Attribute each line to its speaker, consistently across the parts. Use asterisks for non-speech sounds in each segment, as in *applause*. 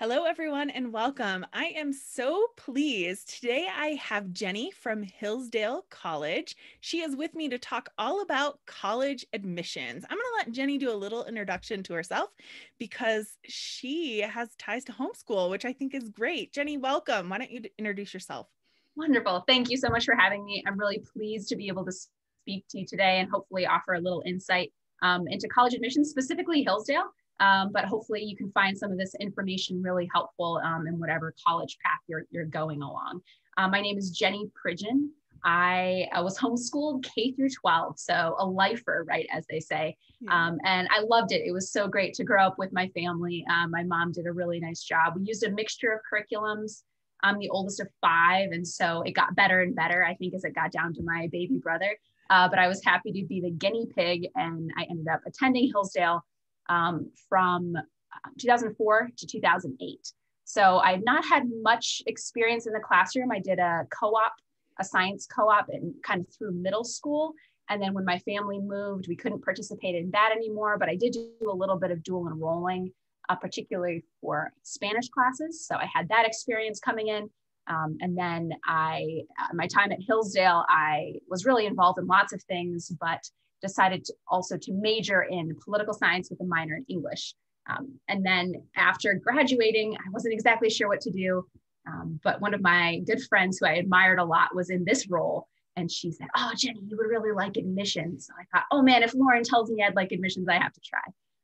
Speaker 1: Hello, everyone, and welcome. I am so pleased. Today, I have Jenny from Hillsdale College. She is with me to talk all about college admissions. I'm going to let Jenny do a little introduction to herself because she has ties to homeschool, which I think is great. Jenny, welcome. Why don't you introduce yourself?
Speaker 2: Wonderful. Thank you so much for having me. I'm really pleased to be able to speak to you today and hopefully offer a little insight um, into college admissions, specifically Hillsdale. Um, but hopefully you can find some of this information really helpful um, in whatever college path you're, you're going along. Uh, my name is Jenny Pridgeon. I, I, was *laughs* homeschooled K through 12, so a lifer, right, as they say. Um, and I loved it. It was so great to grow up with my family. Um, my mom did a really nice job. We used a mixture of curriculums. I'm the oldest of five, and so it got better and better, I think, as it got down to my baby brother. Uh, but I was happy to be the guinea pig, and I ended up attending Hillsdale um, from uh, 2004 to 2008. So I've not had much experience in the classroom. I did a co-op, a science co-op and kind of through middle school. And then when my family moved, we couldn't participate in that anymore, but I did do a little bit of dual enrolling, uh, particularly for Spanish classes. So I had that experience coming in. Um, and then I, uh, my time at Hillsdale, I was really involved in lots of things, but decided to also to major in political science with a minor in English. Um, and then after graduating, I wasn't exactly sure what to do. Um, but one of my good friends who I admired a lot was in this role. And she said, Oh, Jenny, you would really like admissions. So I thought, Oh man, if Lauren tells me I'd like admissions, I have to try.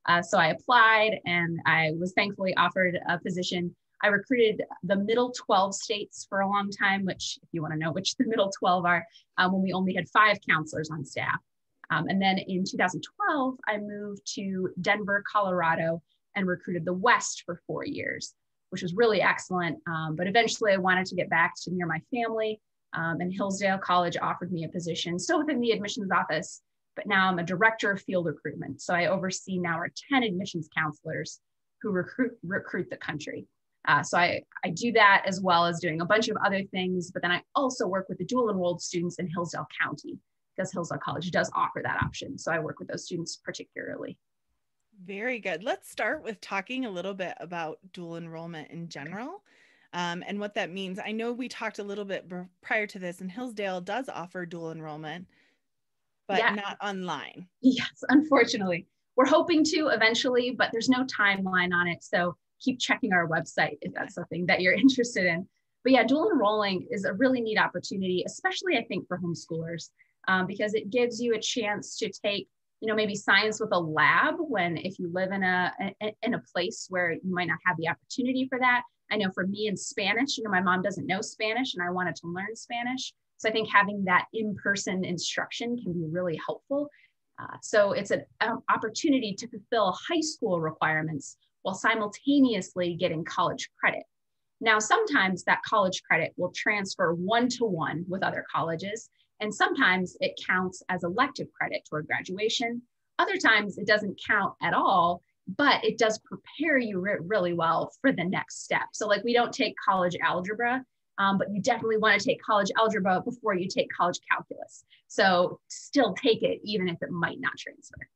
Speaker 2: Uh, so I applied and I was thankfully offered a position. I recruited the middle 12 states for a long time, which, if you want to know which the middle 12 are, um, when we only had five counselors on staff. Um, and then in 2012, I moved to Denver, Colorado, and recruited the West for four years, which was really excellent. Um, but eventually, I wanted to get back to near my family. Um, and Hillsdale College offered me a position still within the admissions office, but now I'm a director of field recruitment. So I oversee now our 10 admissions counselors who recruit, recruit the country. Uh, so I, I do that as well as doing a bunch of other things, but then I also work with the dual enrolled students in Hillsdale County because Hillsdale College does offer that option. So I work with those students particularly.
Speaker 1: Very good. Let's start with talking a little bit about dual enrollment in general um, and what that means. I know we talked a little bit prior to this, and Hillsdale does offer dual enrollment, but yeah. not online.
Speaker 2: Yes, unfortunately. We're hoping to eventually, but there's no timeline on it. So keep checking our website if that's something that you're *laughs* interested in. But yeah, dual enrolling is a really neat opportunity, especially I think for homeschoolers um, because it gives you a chance to take you know maybe science with a lab when if you live in a, a in a place where you might not have the opportunity for that. I know for me in spanish you know my mom doesn't know spanish and i wanted to learn spanish. So i think having that in-person instruction can be really helpful. Uh, so it's an um, opportunity to fulfill high school requirements while simultaneously getting college credit. Now sometimes that college credit will transfer one to one with other colleges and sometimes it counts as elective credit toward graduation. Other times it doesn't count at all, but it does prepare you re- really well for the next step. So, like, we don't take college algebra, um, but you definitely want to take college algebra before you take college calculus. So, still take it, even if it might not transfer.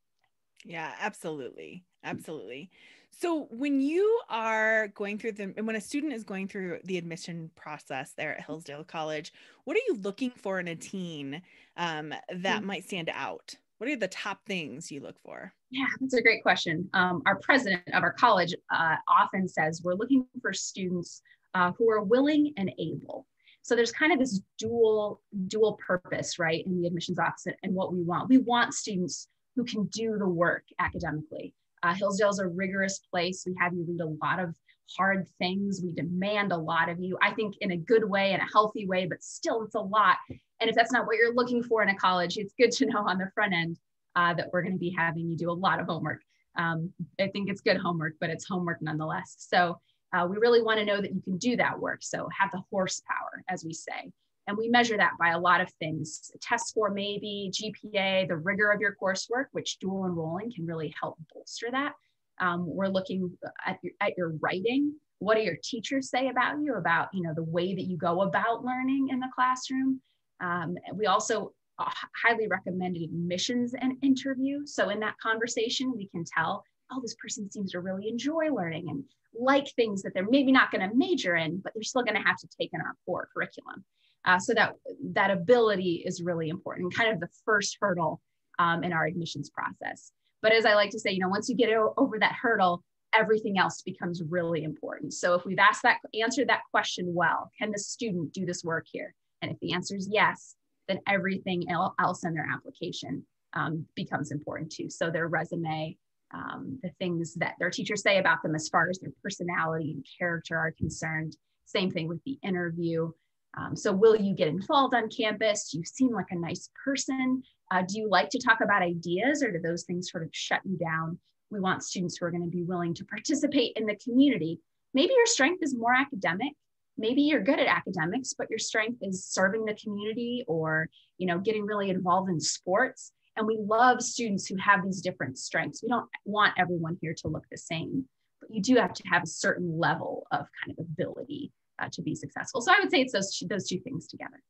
Speaker 1: Yeah, absolutely. Absolutely. So when you are going through the and when a student is going through the admission process there at Hillsdale College, what are you looking for in a teen um, that mm-hmm. might stand out? What are the top things you look for?
Speaker 2: Yeah, that's a great question. Um, our president of our college uh, often says we're looking for students uh, who are willing and able. So there's kind of this dual dual purpose, right, in the admissions office and what we want. We want students who can do the work academically. Uh, Hillsdale is a rigorous place. We have you read a lot of hard things. We demand a lot of you, I think, in a good way, in a healthy way, but still, it's a lot. And if that's not what you're looking for in a college, it's good to know on the front end uh, that we're going to be having you do a lot of homework. Um, I think it's good homework, but it's homework nonetheless. So uh, we really want to know that you can do that work. So have the horsepower, as we say. And we measure that by a lot of things test score, maybe GPA, the rigor of your coursework, which dual enrolling can really help bolster that. Um, we're looking at your, at your writing. What do your teachers say about you, about you know the way that you go about learning in the classroom? Um, we also uh, highly recommended admissions and interview. So in that conversation, we can tell oh, this person seems to really enjoy learning and like things that they're maybe not going to major in, but they're still going to have to take in our core curriculum. Uh, so that that ability is really important, kind of the first hurdle um, in our admissions process. But as I like to say, you know, once you get over that hurdle, everything else becomes really important. So if we've asked that, answered that question well, can the student do this work here? And if the answer is yes, then everything else in their application um, becomes important too. So their resume, um, the things that their teachers say about them as far as their personality and character are concerned. Same thing with the interview. Um, so, will you get involved on campus? You seem like a nice person. Uh, do you like to talk about ideas, or do those things sort of shut you down? We want students who are going to be willing to participate in the community. Maybe your strength is more academic. Maybe you're good at academics, but your strength is serving the community or you know getting really involved in sports. And we love students who have these different strengths. We don't want everyone here to look the same, but you do have to have a certain level of kind of ability uh, to be successful. So I would say it's those those two things together.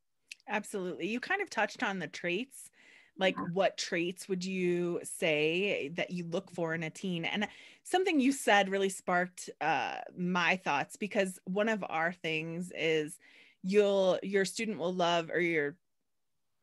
Speaker 1: Absolutely. You kind of touched on the traits. Like, yeah. what traits would you say that you look for in a teen? And something you said really sparked uh, my thoughts because one of our things is you'll your student will love or your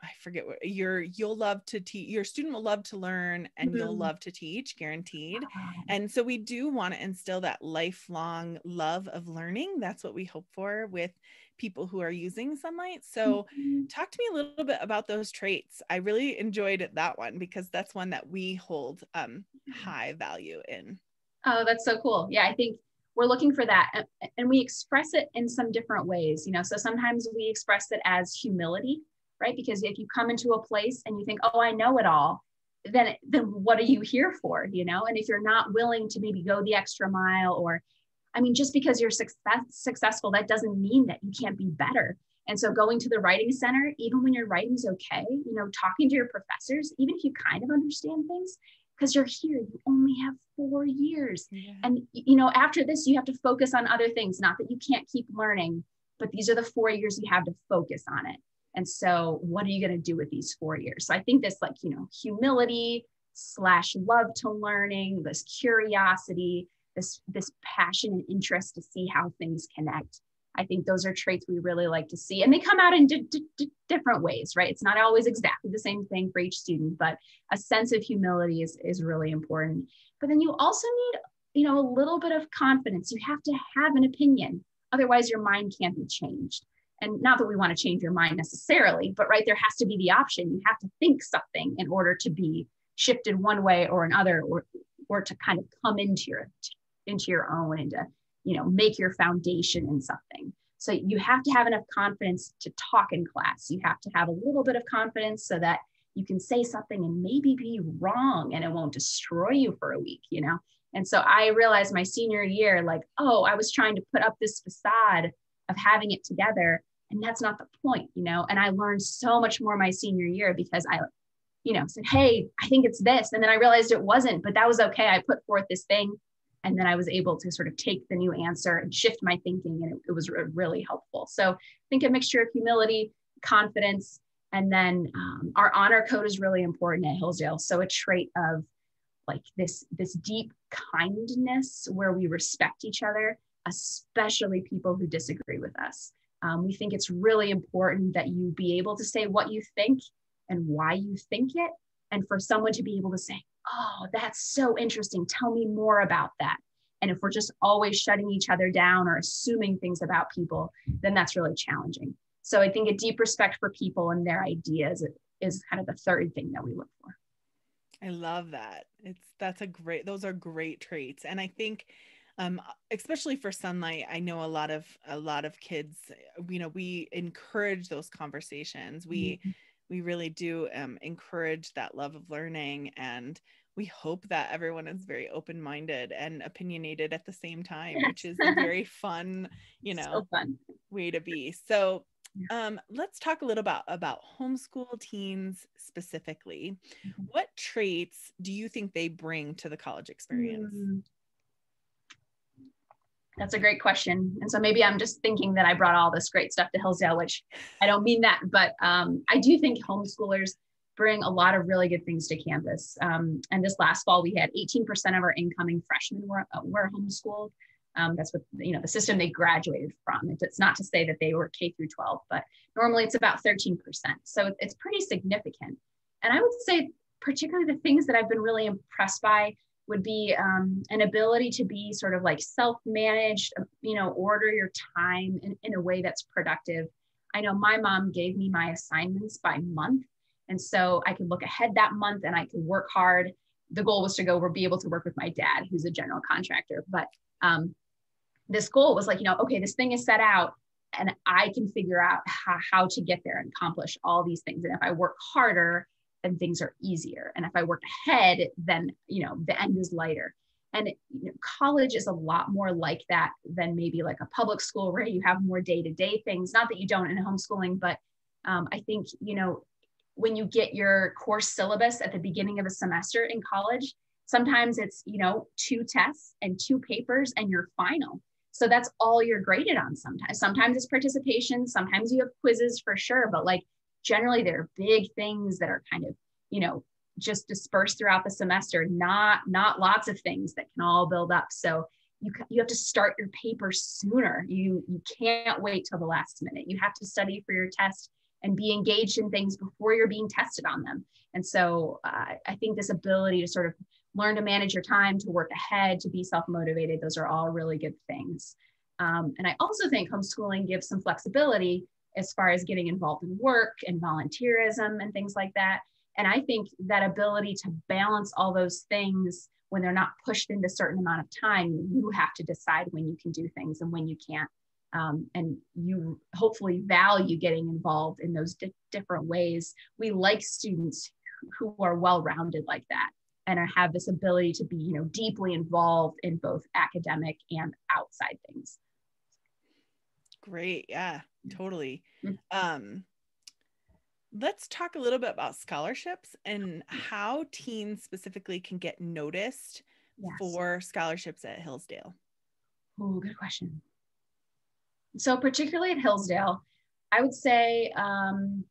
Speaker 1: I forget what your you'll love to teach your student will love to learn and mm-hmm. you'll love to teach guaranteed. And so we do want to instill that lifelong love of learning. That's what we hope for with people who are using Sonlight. So mm-hmm. talk to me a little bit about those traits. I really enjoyed that one because that's one that we hold um, high value in.
Speaker 2: Oh, that's so cool. Yeah, I think we're looking for that and we express it in some different ways you know so sometimes we express it as humility right? Because if you come into a place and you think, oh, I know it all, then then what are you here for? You know, and if you're not willing to maybe go the extra mile, or I mean, just because you're success, successful, that doesn't mean that you can't be better. And so going to the writing center, even when your writing's okay, you know, talking to your professors, even if you kind of understand things, because you're here, you only have four years. Yeah. And you know, after this, you have to focus on other things. Not that you can't keep learning, but these are the four years you have to focus on it. And so, what are you going to do with these four years? So, I think this, like, you know, humility slash love to learning, this curiosity, this this passion and interest to see how things connect. I think those are traits we really like to see, and they come out in d- d- different ways, right? It's not always exactly the same thing for each student, but a sense of humility is is really important. But then you also need, you know, a little bit of confidence. You have to have an opinion, otherwise your mind can't be changed and not that we want to change your mind necessarily but right there has to be the option. You have to think something in order to be shifted one way or another or or to kind of come into your into your own and to you know make your foundation in something. So you have to have enough confidence to talk in class. You have to have a little bit of confidence so that you can say something and maybe be wrong and it won't destroy you for a week you know? And so i realized my senior year like oh i was trying to put up this facade of having it together. And that's not the point, you know. And I learned so much more my senior year because I, you know, said, Hey, I think it's this. And then I realized it wasn't, but that was okay. I put forth this thing. And then I was able to sort of take the new answer and shift my thinking. And it, it was really helpful. So I think a mixture of humility, confidence, and then um, our honor code is really important at Hillsdale. So a trait of like this this deep kindness where we respect each other especially people who disagree with us. Um, we think it's really important that you be able to say what you think and why you think it, and for someone to be able to say, Oh, that's so interesting. Tell me more about that. And if we're just always shutting each other down or assuming things about people, then that's really challenging. So I think a deep respect for people and their ideas is kind of the third thing that we look for.
Speaker 1: I love that. It's that's a great those are great traits. And I think um, especially for Sonlight i know a lot of a lot of kids you know we encourage those conversations we mm-hmm. we really do um, encourage that love of learning and we hope that everyone is very open-minded and opinionated at the same time which is a *laughs* very fun you know so fun. way to be so um, let's talk a little about about homeschool teens specifically mm-hmm. what traits do you think they bring to the college experience mm-hmm.
Speaker 2: That's a great question. And so maybe I'm just thinking that I brought all this great stuff to Hillsdale, which I don't mean that, but um, I do think homeschoolers bring a lot of really good things to campus. Um, and this last fall, we had 18% of our incoming freshmen were, uh, were homeschooled. Um, that's what you know the system they graduated from. It's not to say that they were K through 12, but normally it's about 13%. So it's pretty significant. And I would say, particularly the things that I've been really impressed by would be um, an ability to be sort of like self-managed, you know, order your time in, in a way that's productive. I know my mom gave me my assignments by month. And so I could look ahead that month and I could work hard. The goal was to go be able to work with my dad, who's a general contractor. But um, this goal was like, you know, okay, this thing is set out and I can figure out how, how to get there and accomplish all these things. And if I work harder, then things are easier. And if I work ahead, then, you know, the end is lighter. And you know, college is a lot more like that than maybe like a public school where you have more day to day things. Not that you don't in homeschooling, but um, I think, you know, when you get your course syllabus at the beginning of a semester in college, sometimes it's, you know, two tests and two papers and your final. So that's all you're graded on sometimes. Sometimes it's participation, sometimes you have quizzes for sure, but like generally there are big things that are kind of, you know, just dispersed throughout the semester, not not lots of things that can all build up. So you you have to start your paper sooner. You you can't wait till the last minute. You have to study for your test and be engaged in things before you're being tested on them. And so uh, I think this ability to sort of learn to manage your time, to work ahead, to be self motivated, those are all really good things. Um, and I also think homeschooling gives some flexibility as far as getting involved in work and volunteerism and things like that. And I think that ability to balance all those things when they're not pushed into a certain amount of time, you have to decide when you can do things and when you can't. Um, and you hopefully value getting involved in those di- different ways. We like students who are well rounded like that and have this ability to be you know deeply involved in both academic and outside things
Speaker 1: great yeah totally mm-hmm. um let's talk a little bit about scholarships and how teens specifically can get noticed yes. for scholarships at hillsdale
Speaker 2: oh good question so particularly at hillsdale i would say um,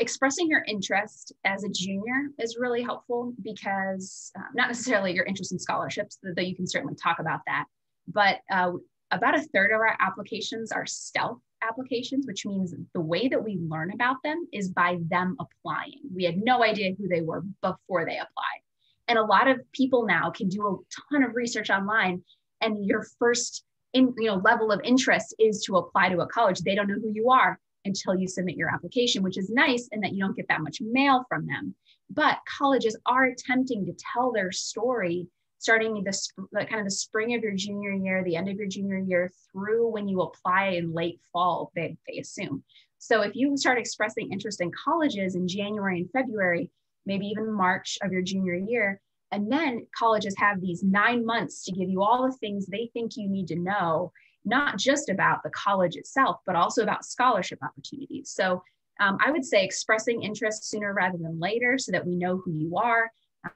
Speaker 2: expressing your interest as a junior is really helpful because uh, not necessarily your interest in scholarships, though you can certainly talk about that. But uh, about a third of our applications are stealth applications, which means the way that we learn about them is by them applying. We had no idea who they were before they applied. And a lot of people now can do a ton of research online, and your first in, you know, level of interest is to apply to a college. They don't know who you are until you submit your application, which is nice in that you don't get that much mail from them. But colleges are attempting to tell their story starting the, kind of the spring of your junior year, the end of your junior year through when you apply in late fall, they, they assume. So if you start expressing interest in colleges in January and February, maybe even March of your junior year, and then colleges have these nine months to give you all the things they think you need to know not just about the college itself, but also about scholarship opportunities. So um, I would say expressing interest sooner rather than later so that we know who you are.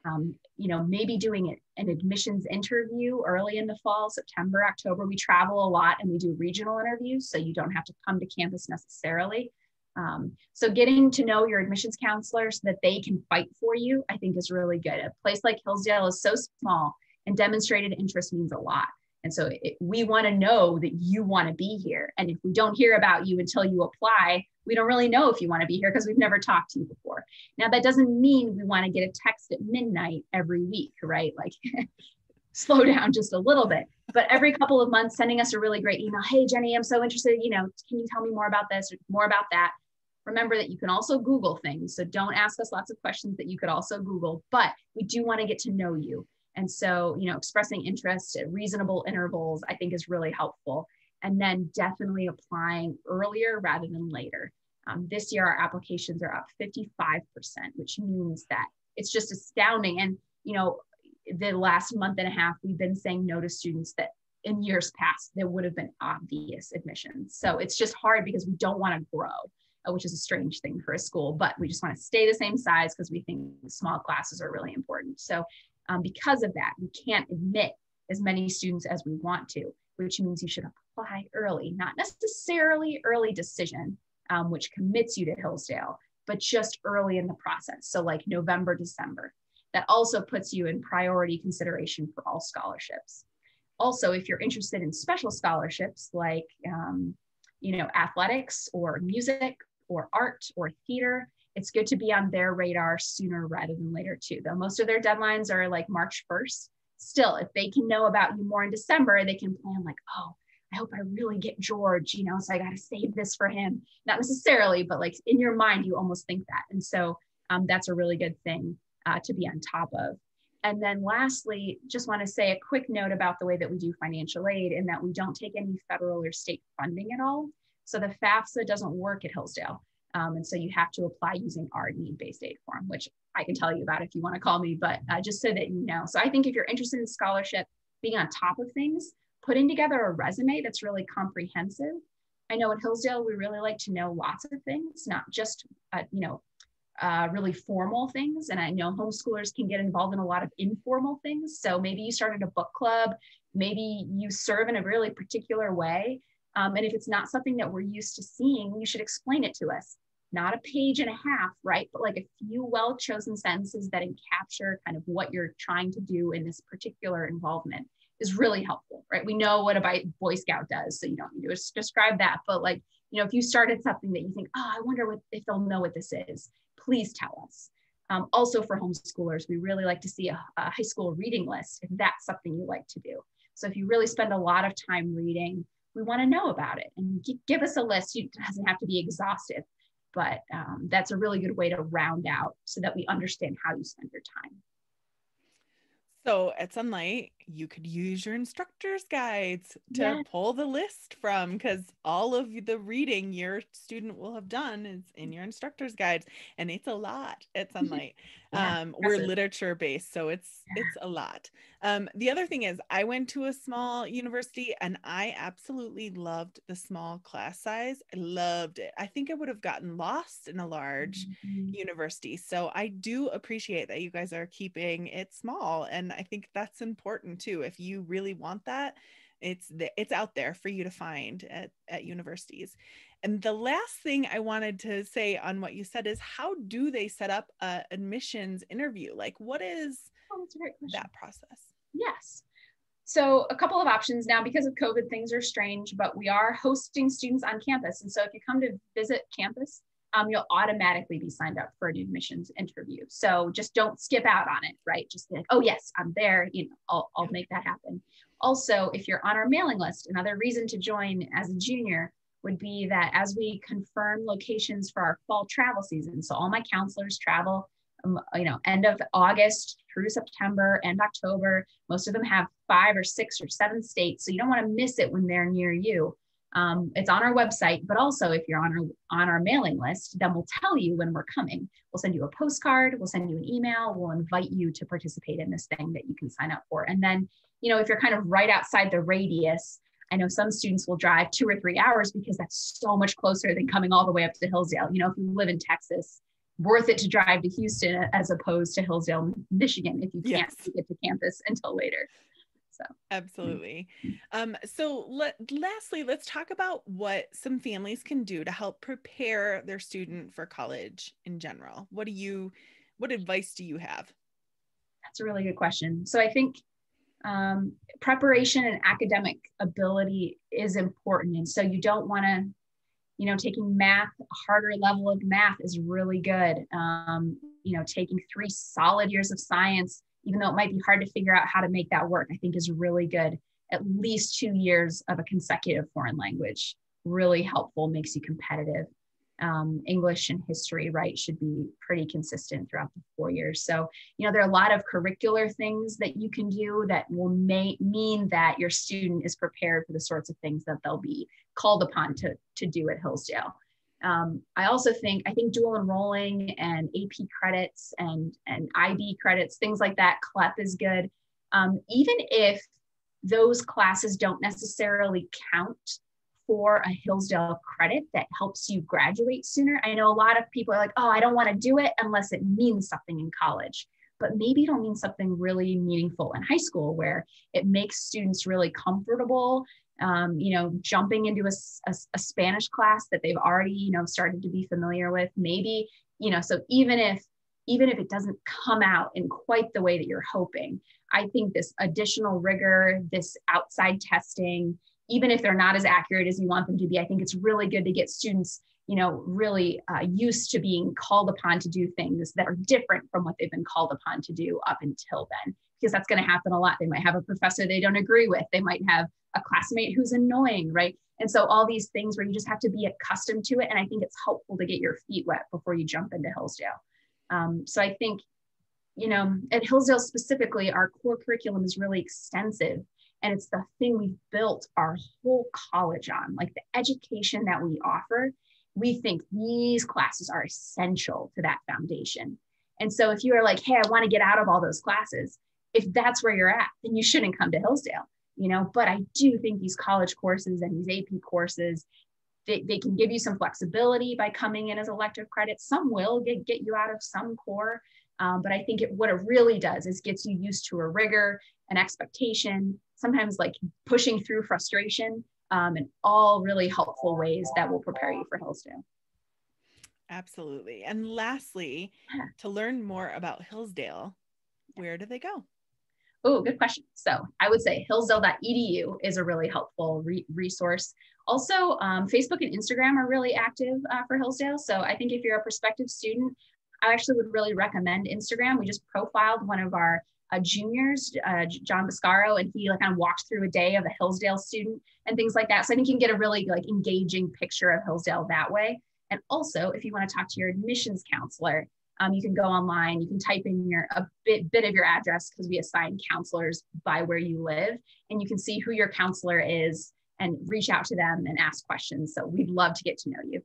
Speaker 2: Um, you know, maybe doing an admissions interview early in the fall, September, October. We travel a lot and we do regional interviews, so you don't have to come to campus necessarily. Um, so getting to know your admissions counselor so that they can fight for you, I think is really good. A place like Hillsdale is so small and demonstrated interest means a lot. And so it, we want to know that you want to be here. And if we don't hear about you until you apply, we don't really know if you want to be here because we've never talked to you before. Now, that doesn't mean we want to get a text at midnight every week, right? Like, *laughs* slow down just a little bit. But every couple of months, sending us a really great email Hey, Jenny, I'm so interested. You know, can you tell me more about this or more about that? Remember that you can also Google things. So don't ask us lots of questions that you could also Google, but we do want to get to know you. And so, you know, expressing interest at reasonable intervals, I think is really helpful. And then definitely applying earlier rather than later. Um, this year, our applications are up 55%, which means that it's just astounding. And, you know, the last month and a half, we've been saying no to students that in years past, there would have been obvious admissions. So it's just hard because we don't want to grow, uh, which is a strange thing for a school, but we just want to stay the same size because we think small classes are really important. So um, because of that, we can't admit as many students as we want to, which means you should apply early, not necessarily early decision, um, which commits you to Hillsdale, but just early in the process. So, like November, December. That also puts you in priority consideration for all scholarships. Also, if you're interested in special scholarships like, um, you know, athletics or music or art or theater, it's good to be on their radar sooner rather than later too. Though most of their deadlines are like March 1st. Still, if they can know about you more in December, they can plan like, oh, I hope I really get George, you know, so I got to save this for him. Not necessarily, but like in your mind, you almost think that. And so um, that's a really good thing uh, to be on top of. And then lastly, just want to say a quick note about the way that we do financial aid in that we don't take any federal or state funding at all. So the FAFSA doesn't work at Hillsdale. Um, and so you have to apply using our need-based aid form, which I can tell you about if you want to call me, but uh, just so that you know. So I think if you're interested in scholarship, being on top of things, putting together a resume that's really comprehensive. I know at Hillsdale, we really like to know lots of things, not just, uh, you know, uh, really formal things. And I know homeschoolers can get involved in a lot of informal things. So maybe you started a book club, maybe you serve in a really particular way. Um, and if it's not something that we're used to seeing, you should explain it to us. Not a page and a half, right? But like a few well chosen sentences that capture kind of what you're trying to do in this particular involvement is really helpful, right? We know what a Boy Scout does, so you don't need to describe that. But like, you know, if you started something that you think, oh, I wonder what if they'll know what this is, please tell us. Um, also for homeschoolers, we really like to see a, a high school reading list if that's something you like to do. So if you really spend a lot of time reading, we want to know about it and give us a list. It doesn't have to be exhaustive, but um, that's a really good way to round out so that we understand how you spend your time.
Speaker 1: So at Sonlight, you could use your instructor's guides to yeah. pull the list from because all of the reading your student will have done is in your instructor's guides, and it's a lot at Sonlight. yeah, um, we're literature based, so it's yeah. it's a lot. Um, the other thing is, I went to a small university, and I absolutely loved the small class size. I loved it. I think I would have gotten lost in a large mm-hmm. university, so I do appreciate that you guys are keeping it small, and I think that's important too. If you really want that, it's the, it's out there for you to find at, at universities. And the last thing I wanted to say on what you said is how do they set up a admissions interview? Like what is oh, that process?
Speaker 2: Yes. So a couple of options now because of COVID, things are strange, but we are hosting students on campus. And so if you come to visit campus, um, you'll automatically be signed up for an admissions interview. So just don't skip out on it, right? Just like, oh yes, I'm there. You know, I'll, I'll make that happen. Also, if you're on our mailing list, another reason to join as a junior would be that as we confirm locations for our fall travel season, so all my counselors travel, um, you know, end of August through September and October. Most of them have five or six or seven states, so you don't want to miss it when they're near you. Um, it's on our website, but also if you're on our on our mailing list, then we'll tell you when we're coming. We'll send you a postcard, we'll send you an email, we'll invite you to participate in this thing that you can sign up for. And then, you know, if you're kind of right outside the radius, I know some students will drive two or three hours because that's so much closer than coming all the way up to Hillsdale. You know, if you live in Texas, worth it to drive to Houston as opposed to Hillsdale, Michigan, if you can't yes. get to campus until later. So
Speaker 1: absolutely. Um, so let, lastly, let's talk about what some families can do to help prepare their student for college in general. What do you, what advice do you have?
Speaker 2: That's a really good question. So I think um, preparation and academic ability is important. And so you don't want to, you know, taking math, a harder level of math is really good. Um, you know, taking three solid years of science even though it might be hard to figure out how to make that work, I think is really good. At least two years of a consecutive foreign language, really helpful, makes you competitive. Um, English and history, right, should be pretty consistent throughout the four years. So, you know, there are a lot of curricular things that you can do that will may, mean that your student is prepared for the sorts of things that they'll be called upon to, to do at Hillsdale. Um, I also think I think dual enrolling and AP credits and and IB credits, things like that, CLEP is good. Um, even if those classes don't necessarily count for a Hillsdale credit that helps you graduate sooner. I know a lot of people are like, oh, I don't want to do it unless it means something in college. But maybe it'll mean something really meaningful in high school where it makes students really comfortable um, you know, jumping into a, a, a, Spanish class that they've already, you know, started to be familiar with. Maybe you know, so even if even if it doesn't come out in quite the way that you're hoping, I think this additional rigor, this outside testing, even if they're not as accurate as you want them to be, I think it's really good to get students, you know, really uh, used to being called upon to do things that are different from what they've been called upon to do up until then, because that's going to happen a lot. They might have a professor they don't agree with. They might have a classmate who's annoying, right? And so all these things where you just have to be accustomed to it. And I think it's helpful to get your feet wet before you jump into Hillsdale. Um, so I think, you know, at Hillsdale specifically, our core curriculum is really extensive. And it's the thing we've built our whole college on, like the education that we offer. We think these classes are essential to that foundation. And so if you are like, hey, I want to get out of all those classes, if that's where you're at, then you shouldn't come to Hillsdale you know but i do think these college courses and these ap courses they, they can give you some flexibility by coming in as elective credits. Some will get, get you out of some core um, but i think it, what it really does is gets you used to a rigor an expectation sometimes like pushing through frustration um, and all really helpful ways that will prepare you for hillsdale.
Speaker 1: Absolutely. And lastly yeah. to learn more about hillsdale where do they go
Speaker 2: Oh, good question. So I would say hillsdale.edu is a really helpful re- resource. Also, um, Facebook and Instagram are really active uh, for Hillsdale. So I think if you're a prospective student, I actually would really recommend Instagram. We just profiled one of our uh, juniors, uh, John Biscaro, and he like kind of walked through a day of a Hillsdale student and things like that. So I think you can get a really like engaging picture of Hillsdale that way. And also, if you want to talk to your admissions counselor, um, you can go online, you can type in your a bit, bit of your address because we assign counselors by where you live, and you can see who your counselor is and reach out to them and ask questions. So we'd love to get to know you.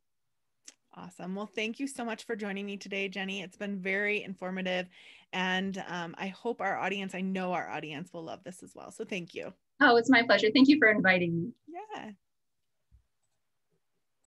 Speaker 1: Awesome. Well, thank you so much for joining me today, Jenny. It's been very informative. And um, I hope our audience, I know our audience will love this as well. So thank you.
Speaker 2: Oh, it's my pleasure. Thank you for inviting me.